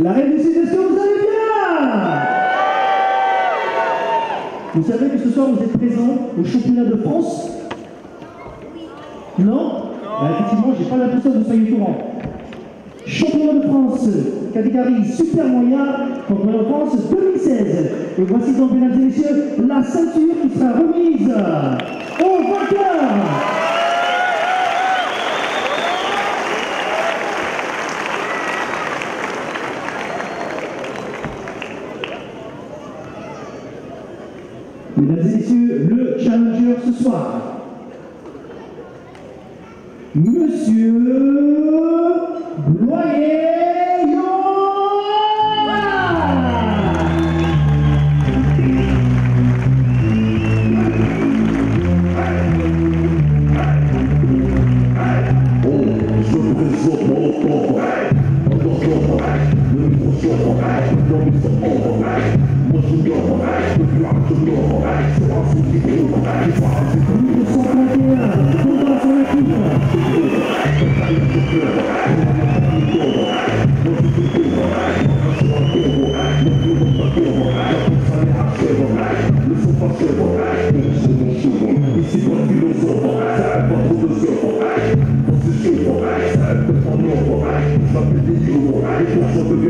La reine des vous allez bien Vous savez que ce soir vous êtes présent au championnat de France Non Bah, Effectivement, j'ai pas l'impression que vous soyez au courant. Championnat de France, catégorie super moyen, championnat de France 2016. Et voici donc, mesdames et messieurs, la ceinture qui sera remise au vainqueur. Mesdames et messieurs, le challenger ce soir. Monsieur Bloyer Dans Gracias.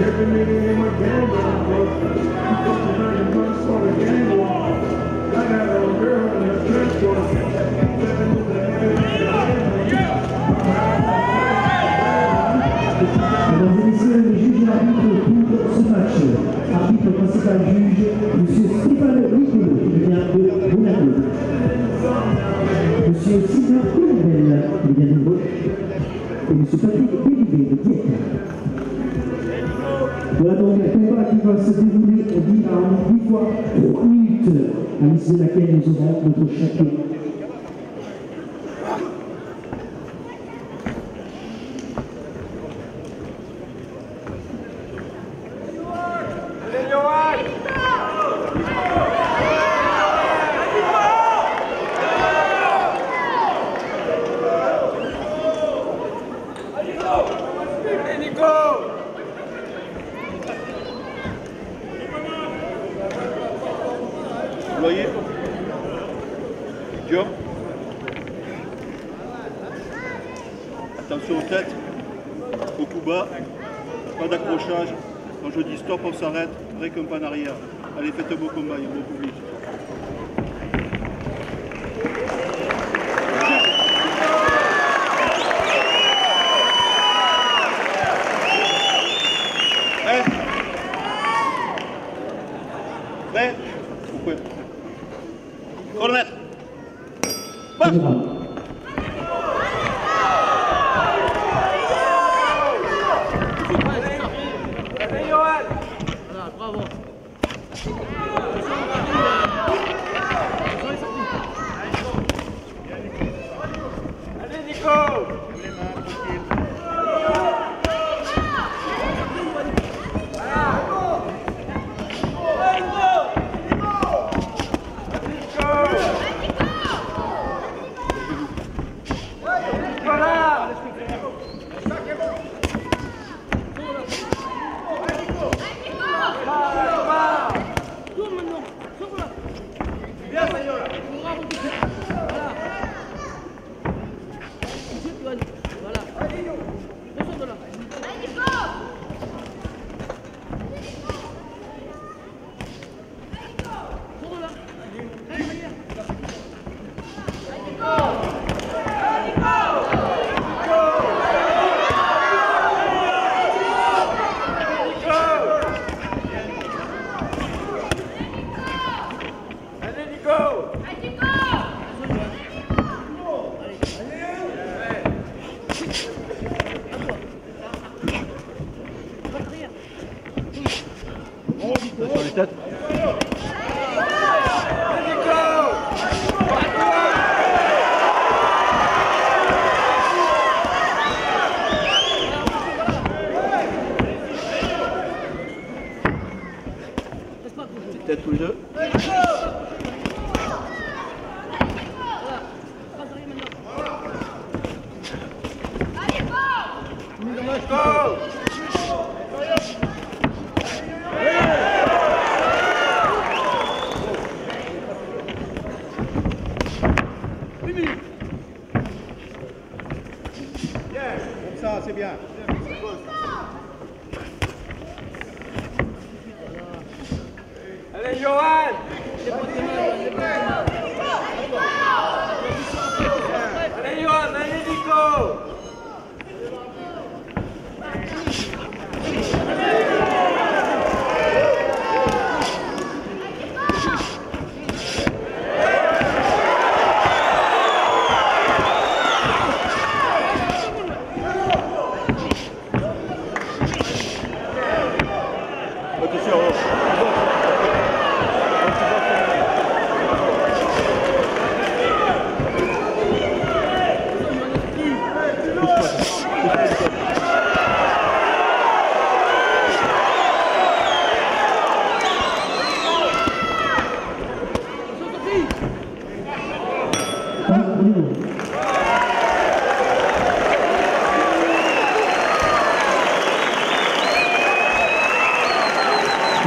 Every nigga in my gang a book. You fucking running months on the gang. I got a girl in the transport. Seven va se dérouler en 10 rounds, 10 fois 3 minutes, à l'issue de laquelle nous aurons notre champion. On s'arrête, pas en arrière. Allez, faites un beau combat, il y a un beau public. Prêt? Prêt? Vous pouvez. Chronomètre. Marche やりてくれ。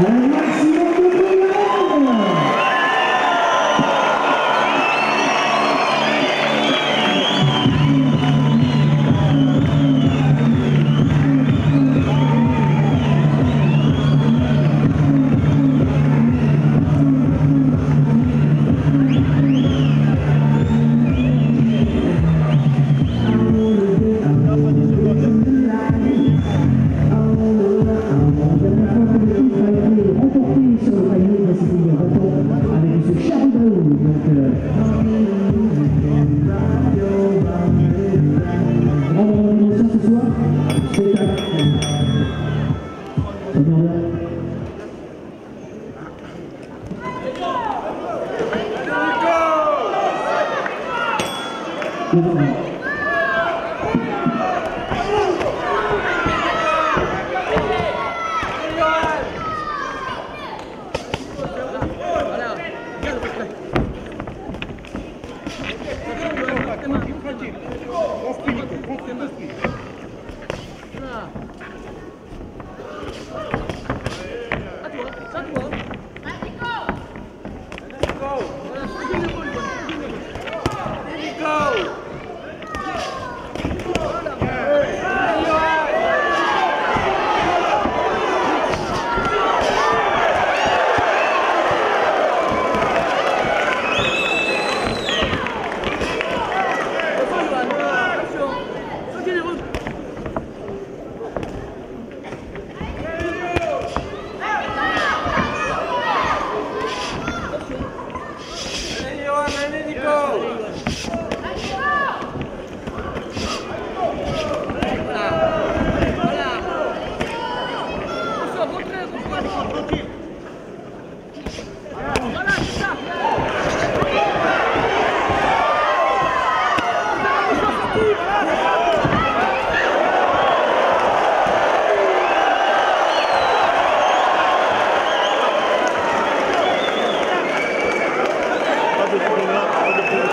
Un maximum Ça vient bien. Le moment. Pas de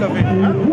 levé.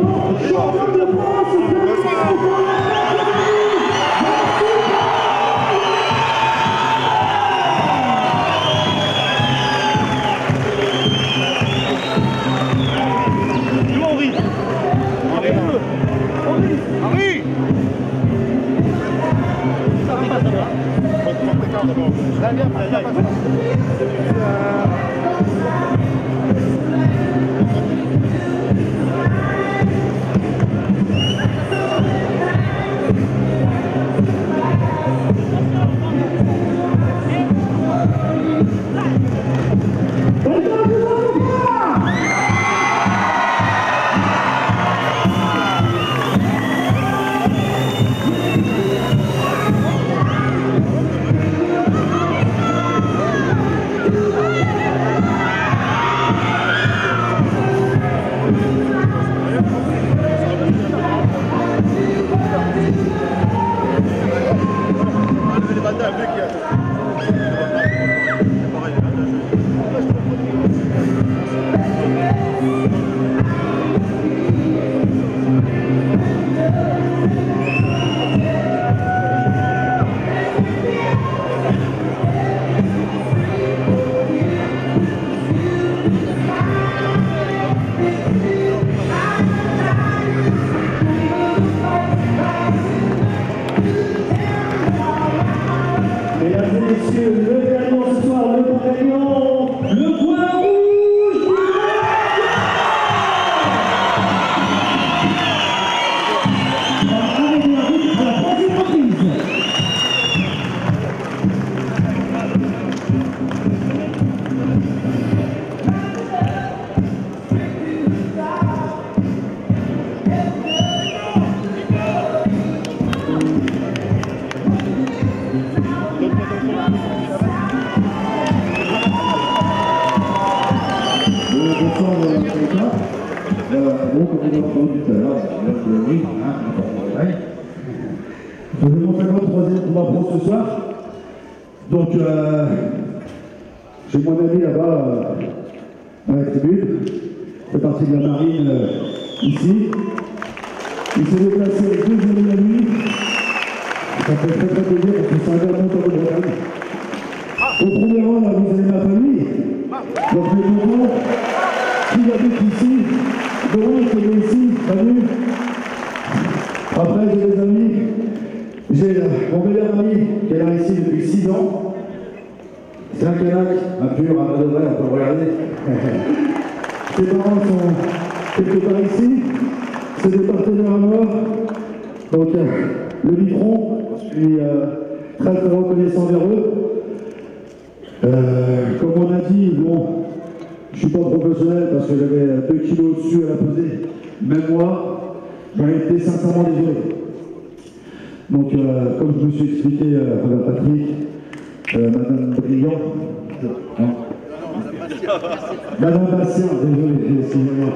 53e combat pro ce soir. Donc, euh, j'ai mon ami là-bas euh, à la tribune. Fait partie de la marine euh, ici. Il s'est déplacé deux amis à lui. Ça fait très très plaisir parce que c'est un gars montant de Bretagne. Au premier rang, là, vous avez ma famille. Donc, le content qui habite ici, Dorian qui est ici, salut. Après, j'ai des amis, j'ai euh, mon meilleur ami qui est là ici depuis 6 ans. C'est un Kanak, un pur, un vrai, on peut regarder. Ses parents sont quelque part ici, c'est des partenaires à moi. Donc, euh, le Vitron, je suis euh, très très reconnaissant vers eux. Comme on a dit, bon, je suis pas professionnel parce que j'avais 2 kilos au-dessus à la peser. Même moi, j'en été sincèrement désolé. Donc, euh, comme je me suis expliqué euh, à Patrick, euh, Madame Brillant, hein, Madame Bastien, désolé, excusez-moi.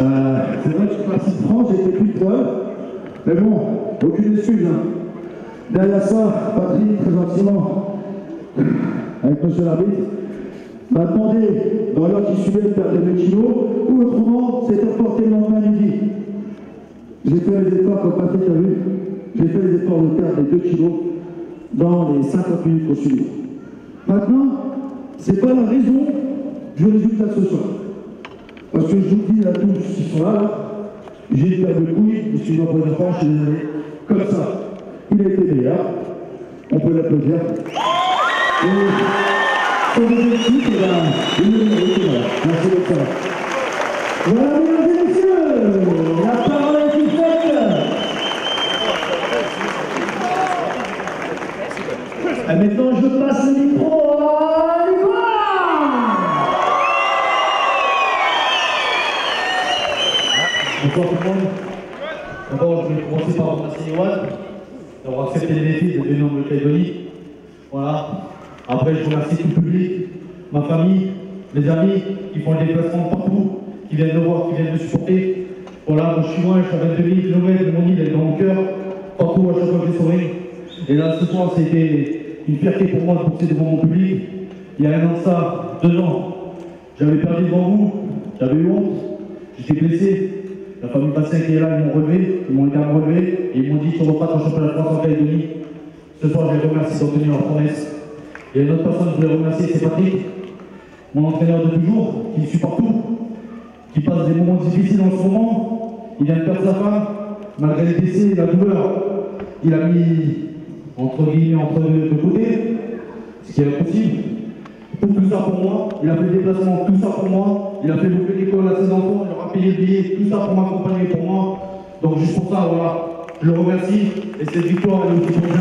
Euh, c'est vrai que je suis parti de France, j'étais plus preuve, mais bon, aucune excuse. Hein. Derrière ça, Patrick, très gentiment, avec monsieur l'arbitre, m'a demandé, dans l'heure qui suivait, de perdre 2 kilos, ou autrement, c'était reporté le lendemain midi. J'ai fait les efforts, comme Patrick a vu, j'ai fait les efforts de perdre les 2 kilos dans les 50 minutes qu'on suivait. Maintenant, c'est pas la raison du résultat de ce soir. Parce que je vous dis à tous qui sont là, j'ai une paire de je suis dans le franc, je suis désolé, comme ça. Il a été meilleur, on peut l'applaudir. Et il est mérité, voilà. Merci ça. Voilà, mesdames et messieurs, la parole est faite. Et maintenant, je passe le micro à. Bonsoir tout le monde. D'abord, je vais commencer par remercier Yoann d'avoir accepté les défis de venir en Nouvelle-Calédonie. Voilà. Après, je remercie tout le public, ma famille, mes amis qui font le déplacement partout, qui viennent me voir, qui viennent me supporter. Voilà, moi, je suis loin, je suis à 22 000 km de mon île, elle est dans mon cœur, partout à chaque fois que je souris. Et là, ce soir, c'était une fierté pour moi de boxer devant mon public. Il y a un an de ça, deux ans, j'avais perdu devant vous, j'avais honte, j'étais blessé. La famille Bastien qui est là, ils m'ont relevé, ils m'ont aidé à me relever, et ils m'ont dit tu repars en championnat de France en Calédonie. Ce soir, je les remercie d'en tenir leur promesse. Et une autre personne que je voulais remercier, c'est Patrick, mon entraîneur de toujours, qui suit partout, qui passe des moments difficiles en ce moment. Il vient de perdre sa femme, malgré les décès, la douleur, il a mis entre guillemets entre deux de côté. ce qui est impossible. Pour tout ça pour moi, il a fait le déplacement, tout ça pour moi, il a fait l'ouvrir l'école à ses enfants, il leur a payé le billet, tout ça pour m'accompagner, pour moi. Donc juste pour ça, voilà, je le remercie et cette victoire, elle est aussi pour bien.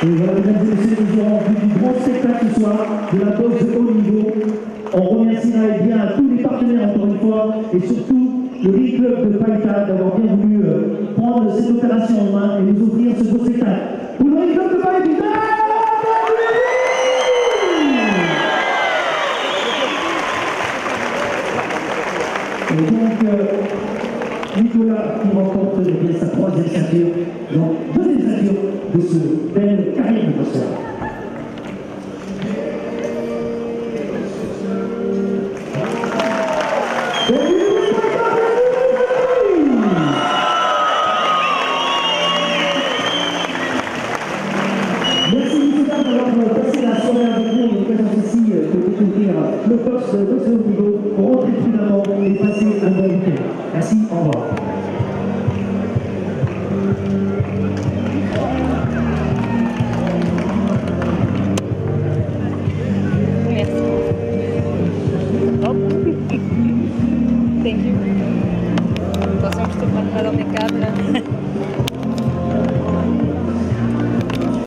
Et voilà, mesdames et messieurs, nous aurons vu du grand spectacle ce soir, de la boxe de haut niveau. On remercie et bien à tous les partenaires encore une fois, et surtout le League Club de Païta d'avoir bien voulu euh, prendre cette opération en main et nous offrir ce beau spectacle. Pour le Club de Païta Et donc, euh, Nicolas qui remporte eh bien, sa troisième ceinture, donc deuxième ceinture de ce